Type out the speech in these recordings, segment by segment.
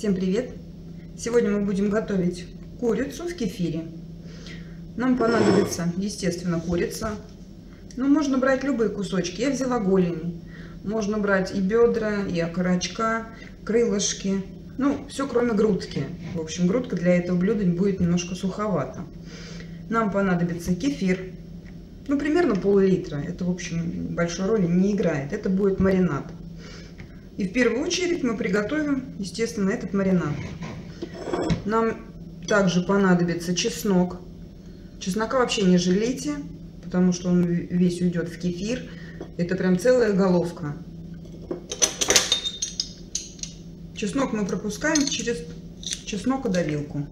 Всем привет! Сегодня мы будем готовить курицу в кефире. Нам понадобится, естественно, курица. Но можно брать любые кусочки. Я взяла голени. Можно брать и бедра, и окорочка, крылышки. Ну, все кроме грудки. В общем, грудка для этого блюда будет немножко суховата. Нам понадобится кефир. Ну, примерно пол-литра. Это, в общем, большой роли не играет. Это будет маринад. И в первую очередь мы приготовим, естественно, этот маринад. Нам также понадобится чеснок. Чеснока вообще не жалейте, потому что он весь уйдет в кефир. Это прям целая головка. Чеснок мы пропускаем через чеснокодавилку.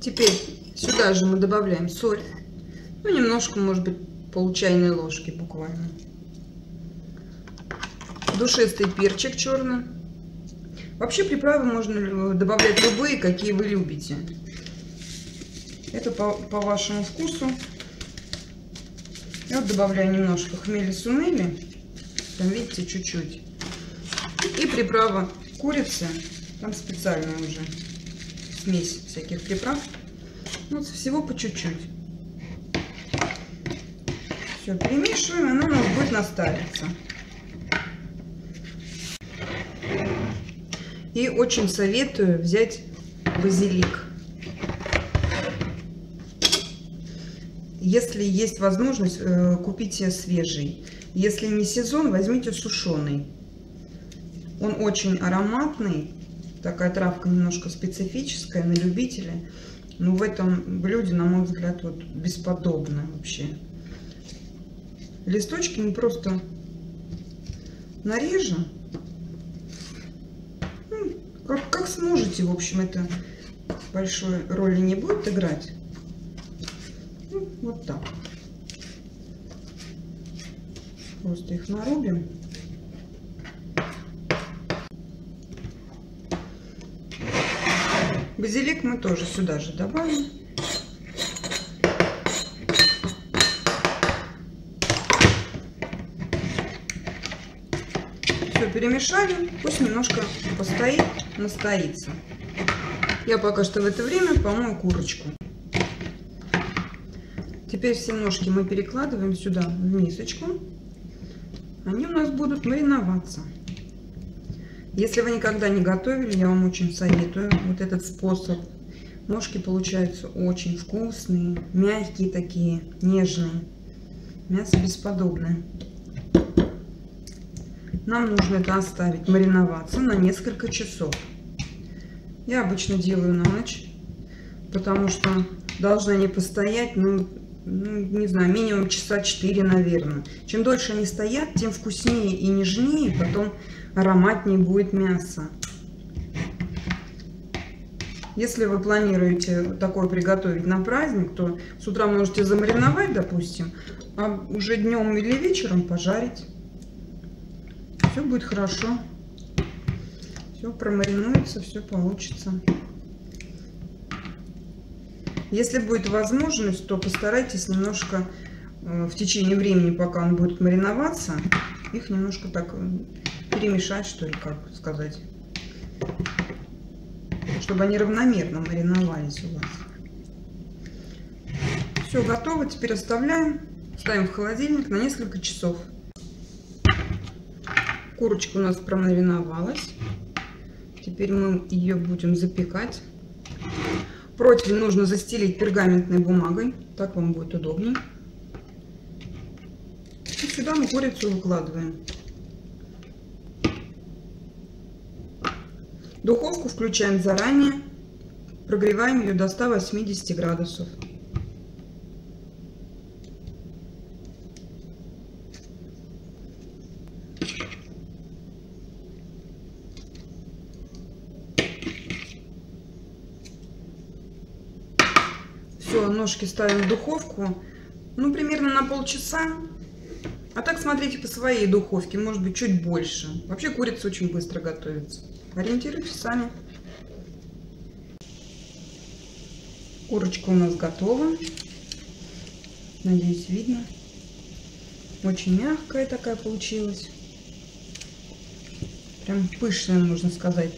Теперь сюда же мы добавляем соль. Ну, немножко, может быть, пол чайной ложки буквально. Душистый перчик черный. Вообще приправы можно добавлять любые, какие вы любите. Это по, по вашему вкусу. Я вот добавляю немножко хмели сунели. Там, видите, чуть-чуть. И приправа курицы. Там специальная уже смесь всяких приправ. Вот всего по чуть-чуть. Все перемешиваем, она у нас будет настаиваться. И очень советую взять базилик. Если есть возможность, э, купите свежий. Если не сезон, возьмите сушеный. Он очень ароматный. Такая травка немножко специфическая, на любителя. Но в этом блюде, на мой взгляд, вот бесподобно вообще. Листочки мы просто нарежем. Ну, как, как сможете, в общем, это большой роли не будет играть. Ну, вот так. Просто их нарубим. Базилик мы тоже сюда же добавим. Все перемешали, пусть немножко постоит, настоится. Я пока что в это время помою курочку. Теперь все ножки мы перекладываем сюда в мисочку. Они у нас будут мариноваться. Если вы никогда не готовили, я вам очень советую вот этот способ. Ножки получаются очень вкусные, мягкие такие, нежные. Мясо бесподобное. Нам нужно это оставить мариноваться на несколько часов. Я обычно делаю на ночь, потому что должны они постоять, ну, ну, не знаю, минимум часа 4, наверное. Чем дольше они стоят, тем вкуснее и нежнее потом ароматнее будет мясо. Если вы планируете такое приготовить на праздник, то с утра можете замариновать, допустим, а уже днем или вечером пожарить. Все будет хорошо. Все промаринуется, все получится. Если будет возможность, то постарайтесь немножко э, в течение времени, пока он будет мариноваться, их немножко так э, перемешать, что ли, как сказать. Чтобы они равномерно мариновались у вас. Все готово. Теперь оставляем. Ставим в холодильник на несколько часов. Курочка у нас промариновалась. Теперь мы ее будем запекать. Противень нужно застелить пергаментной бумагой. Так вам будет удобнее. И сюда мы курицу выкладываем. Духовку включаем заранее. Прогреваем ее до 180 градусов. Ножки ставим в духовку. Ну, примерно на полчаса. А так смотрите по своей духовке, может быть чуть больше. Вообще курица очень быстро готовится. Ориентируйтесь сами. Курочка у нас готова. Надеюсь, видно. Очень мягкая такая получилась. Прям пышная, можно сказать,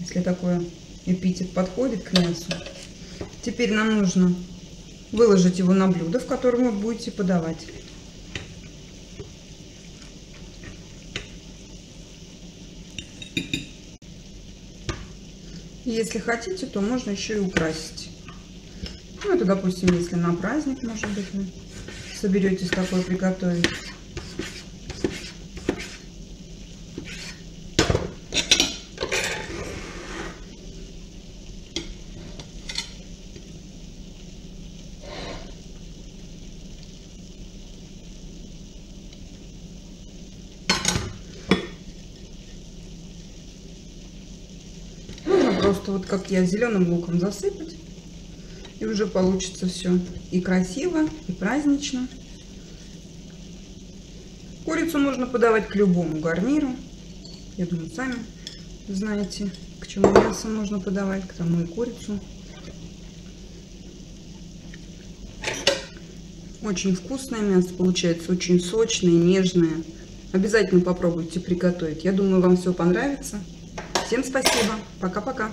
если такой эпитет подходит к мясу. Теперь нам нужно выложить его на блюдо, в котором вы будете подавать. Если хотите, то можно еще и украсить. Ну, это, допустим, если на праздник, может быть, вы соберетесь такое приготовить. Просто вот как я зеленым луком засыпать. И уже получится все и красиво, и празднично. Курицу можно подавать к любому гарниру. Я думаю, сами знаете, к чему мясо можно подавать, к тому и курицу. Очень вкусное мясо получается, очень сочное, нежное. Обязательно попробуйте приготовить. Я думаю, вам все понравится. Всем спасибо. Пока-пока.